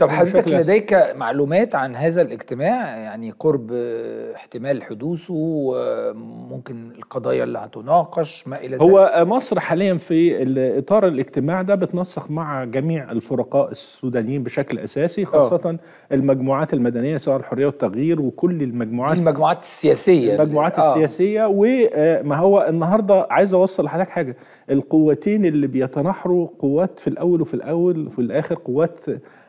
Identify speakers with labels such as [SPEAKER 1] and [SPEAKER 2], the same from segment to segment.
[SPEAKER 1] طب حضرتك. لديك معلومات عن هذا الاجتماع؟ يعني قرب آه، احتمال حدوثه آه، ممكن القضايا اللي هتناقش ما إلى ذلك؟
[SPEAKER 2] هو مصر حاليا في إطار الاجتماع ده بتنسق مع جميع الفرقاء السودانيين بشكل أساسي خاصة المجموعات المدنية سواء الحرية والتغيير وكل المجموعات
[SPEAKER 1] المجموعات السياسية
[SPEAKER 2] المجموعات
[SPEAKER 1] آه.
[SPEAKER 2] السياسية. وما هو النهارده عايز أوصل لحضرتك حاجة. القوتين اللي بيتناحروا قوات في الأول وفي الأول وفي الآخر قوات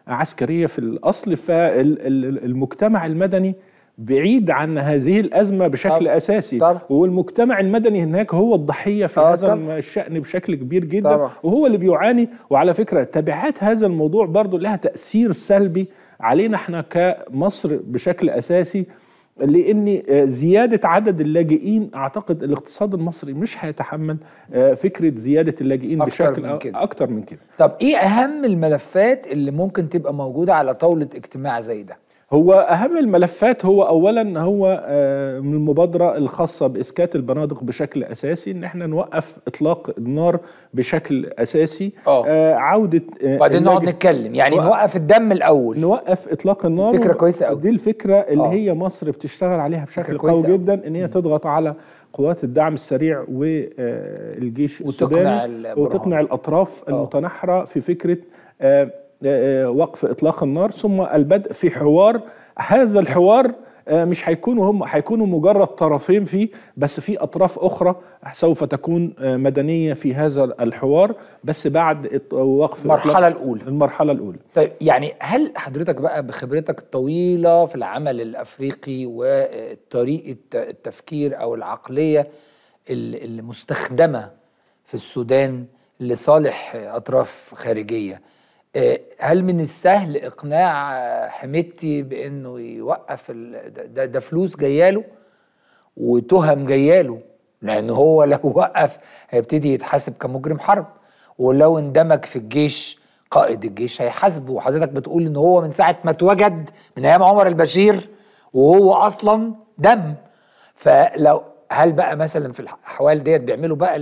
[SPEAKER 2] عسكرية في الأصل فالمجتمع المدني بعيد عن هذه الأزمة بشكل
[SPEAKER 1] طبعا.
[SPEAKER 2] أساسي
[SPEAKER 1] طبعا.
[SPEAKER 2] والمجتمع المدني هناك هو الضحية في
[SPEAKER 1] آه
[SPEAKER 2] هذا
[SPEAKER 1] طبعا.
[SPEAKER 2] الشأن بشكل كبير جدا
[SPEAKER 1] طبعا.
[SPEAKER 2] وهو اللي بيعاني وعلى فكرة تبعات هذا الموضوع برضو لها تأثير سلبي علينا إحنا كمصر بشكل أساسي لأن زيادة عدد اللاجئين أعتقد الاقتصاد المصري مش هيتحمل فكرة زيادة اللاجئين
[SPEAKER 1] أكتر
[SPEAKER 2] بشكل
[SPEAKER 1] من كده.
[SPEAKER 2] أكتر من كده
[SPEAKER 1] طب إيه أهم الملفات اللي ممكن تبقى موجودة على طاولة اجتماع زي ده
[SPEAKER 2] هو أهم الملفات هو اولا هو آه، من المبادرة الخاصة بإسكات البنادق بشكل أساسي إن إحنا نوقف إطلاق النار بشكل أساسي
[SPEAKER 1] آه.
[SPEAKER 2] آه، عودة آه،
[SPEAKER 1] وبعدين نقعد نتكلم يعني
[SPEAKER 2] وقف-
[SPEAKER 1] نوقف الدم الأول
[SPEAKER 2] نوقف إطلاق النار
[SPEAKER 1] فكرة كويسة أوي.
[SPEAKER 2] دي الفكرة اللي
[SPEAKER 1] آه.
[SPEAKER 2] هي مصر بتشتغل عليها بشكل قوي. جدا إن هي تضغط على قوات الدعم السريع والجيش
[SPEAKER 1] وتقنع
[SPEAKER 2] السوداني
[SPEAKER 1] البرهان.
[SPEAKER 2] وتقنع الأطراف المتنحرة في فكرة آه، آه، وقف إطلاق النار ثم البدء في حوار. هذا الحوار آه، مش هيكونوا هم هيكونوا مجرد طرفين فيه بس في أطراف أخرى سوف تكون آه، مدنية في هذا الحوار. بس بعد وقف المرحلة
[SPEAKER 1] الأولى.
[SPEAKER 2] المرحلة الأولى.
[SPEAKER 1] طيب يعني هل حضرتك بقى بخبرتك الطويلة في العمل الأفريقي وطريقة التفكير أو العقلية ال- المستخدمة في السودان لصالح أطراف خارجية آه، هل من السهل إقناع آه، حميدتي بأنه يوقف ده- ده, فلوس جاياله وتهم جاياله؟ لأن هو لو وقف هيبتدي يتحاسب كمجرم حرب. ولو اندمج في الجيش قائد الجيش هيحاسبه. وحضرتك بتقول إن هو من ساعة ما اتوجد من أيام عمر البشير وهو أصلا دم. فلو هل بقى مثلا في الاحوال ديت بيعملوا بقى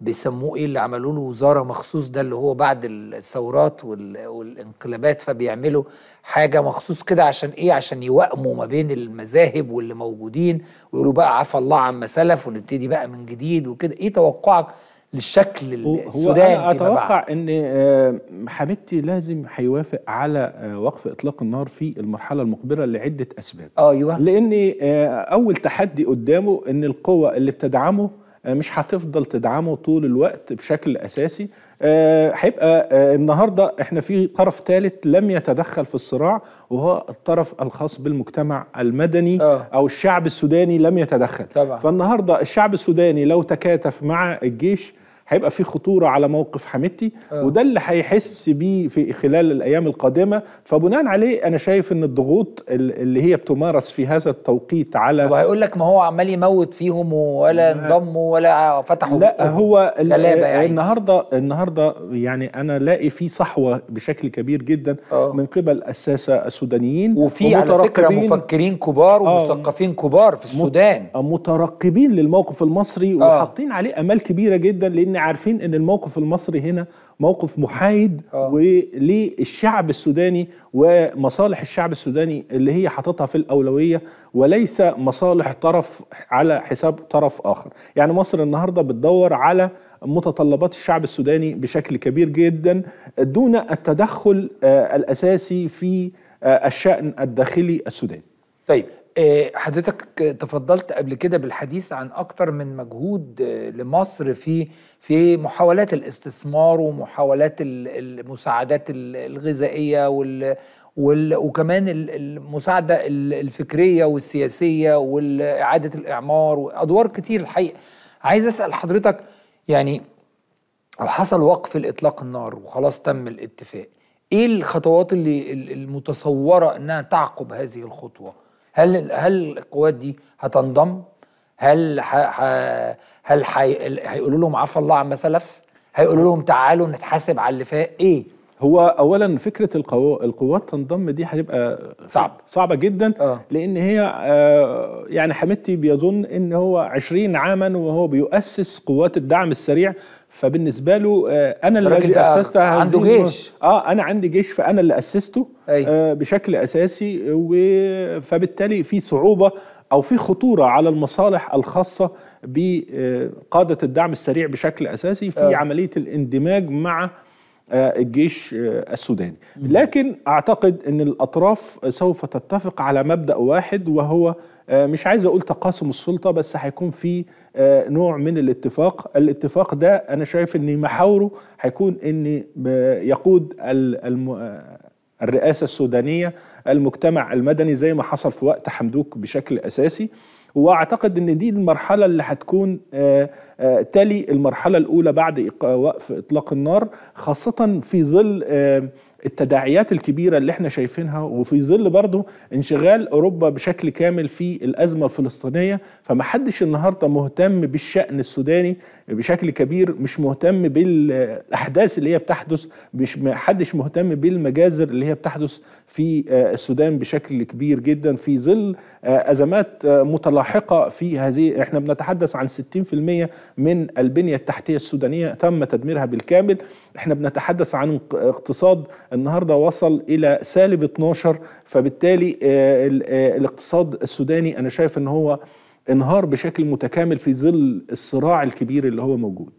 [SPEAKER 1] بيسموه إيه اللي عملوا له وزارة مخصوص ده اللي هو بعد الثورات وال- والانقلابات فبيعملوا حاجة مخصوص كده عشان إيه؟ عشان يوائموا ما بين المذاهب واللي موجودين ويقولوا بقى عفى الله عما سلف ونبتدي بقى من جديد وكده. إيه توقعك للشكل
[SPEAKER 2] هو
[SPEAKER 1] السوداني
[SPEAKER 2] أنا
[SPEAKER 1] فيما بعد؟
[SPEAKER 2] أتوقع إن آه، حميدتي لازم هيوافق على آه، وقف إطلاق النار في المرحلة المقبلة لعدة أسباب.
[SPEAKER 1] آه أيوه.
[SPEAKER 2] لأن آه، أول تحدي قدامه إن القوة اللي بتدعمه آه، مش هتفضل تدعمه طول الوقت بشكل أساسي آه، هيبقى آه، النهارده إحنا في طرف ثالث لم يتدخل في الصراع وهو الطرف الخاص بالمجتمع المدني
[SPEAKER 1] آه.
[SPEAKER 2] أو الشعب السوداني لم يتدخل
[SPEAKER 1] طبعا.
[SPEAKER 2] فالنهاردة الشعب السوداني لو تكاتف مع الجيش هيبقى في خطورة على موقف حميدتي
[SPEAKER 1] آه.
[SPEAKER 2] وده اللي هيحس بيه في خلال الأيام القادمة فبناء عليه أنا شايف إن الضغوط ال- اللي هي بتمارس في هذا التوقيت على
[SPEAKER 1] وهيقول لك ما هو عمال يموت فيهم ولا انضموا ولا فتحوا
[SPEAKER 2] لا. هو
[SPEAKER 1] غلابة يعني.
[SPEAKER 2] النهارده النهارده يعني أنا لاقي في صحوة بشكل كبير جدا
[SPEAKER 1] آه.
[SPEAKER 2] من قبل الساسة السودانيين
[SPEAKER 1] وفي على
[SPEAKER 2] فكرة
[SPEAKER 1] مفكرين كبار
[SPEAKER 2] آه.
[SPEAKER 1] ومثقفين كبار في السودان
[SPEAKER 2] مترقبين للموقف المصري
[SPEAKER 1] آه.
[SPEAKER 2] وحاطين عليه أمال كبيرة جدا لأن عارفين إن الموقف المصري هنا موقف محايد
[SPEAKER 1] آه.
[SPEAKER 2] وللشعب السوداني ومصالح الشعب السوداني اللي هي حاططها في الأولوية وليس مصالح طرف على حساب طرف آخر يعني مصر النهارده بتدور على متطلبات الشعب السوداني بشكل كبير جدا دون التدخل آه، الأساسي في آه، الشأن الداخلي السوداني
[SPEAKER 1] طيب حضرتك تفضلت قبل كده بالحديث عن أكتر من مجهود آه، لمصر في في محاولات الاستثمار ومحاولات ال- المساعدات ال- الغذائية وال وال وكمان ال- المساعدة ال- الفكرية والسياسية واعاده الإعمار وأدوار كتير الحقيقة. عايز أسأل حضرتك يعني حصل وقف الاطلاق النار وخلاص تم الاتفاق إيه الخطوات اللي ال- المتصورة إنها تعقب هذه الخطوة؟ هل هل القوات دي هتنضم هل ح... ح... هل حي... هيقولوا لهم عفى الله عما سلف هيقولوا لهم تعالوا نتحاسب على اللي فات إيه
[SPEAKER 2] هو اولا فكرة القو... القوات تنضم دي هتبقى
[SPEAKER 1] صعب.
[SPEAKER 2] صعبة جدا
[SPEAKER 1] آه.
[SPEAKER 2] لأن هي آه، يعني حميدتي بيظن إن هو 20 عاما وهو بيؤسس قوات الدعم السريع فبالنسبة له آه،
[SPEAKER 1] أنا
[SPEAKER 2] الذي
[SPEAKER 1] ده
[SPEAKER 2] أسست
[SPEAKER 1] عنده جيش.
[SPEAKER 2] آه أنا عندي جيش فأنا اللي
[SPEAKER 1] أسسته.
[SPEAKER 2] آه بشكل أساسي فبالتالي في صعوبة أو في خطورة على المصالح الخاصة بقادة الدعم السريع بشكل أساسي في
[SPEAKER 1] آه.
[SPEAKER 2] عملية الاندماج مع الجيش آه، السوداني. لكن أعتقد إن الأطراف سوف تتفق على مبدأ واحد وهو آه، مش عايز أقول تقاسم السلطة بس هيكون في آه، نوع من الاتفاق. الاتفاق ده أنا شايف إن محاوره هيكون إن يقود ال- الم- الرئاسة السودانية المجتمع المدني زي ما حصل في وقت حمدوك بشكل أساسي. وأعتقد إن دي المرحلة اللي هتكون آه، آه، تلي المرحلة الأولى بعد وقف إطلاق النار خاصة في ظل آه، التداعيات الكبيرة اللي إحنا شايفينها وفي ظل برضو انشغال أوروبا بشكل كامل في الأزمة الفلسطينية. فمحدش النهارده مهتم بالشأن السوداني بشكل كبير مش مهتم بالأحداث اللي هي بتحدث مش محدش مهتم بالمجازر اللي هي بتحدث في آه، السودان بشكل كبير جدا. في ظل آه، أزمات آه، متلاحقة في هذه إحنا بنتحدث عن 60% من البنية التحتية السودانية تم تدميرها بالكامل. إحنا بنتحدث عن اق- اقتصاد النهارده وصل إلى سالب 12 فبالتالي ال- الاقتصاد السوداني أنا شايف إن هو انهار بشكل متكامل في ظل الصراع الكبير اللي هو موجود.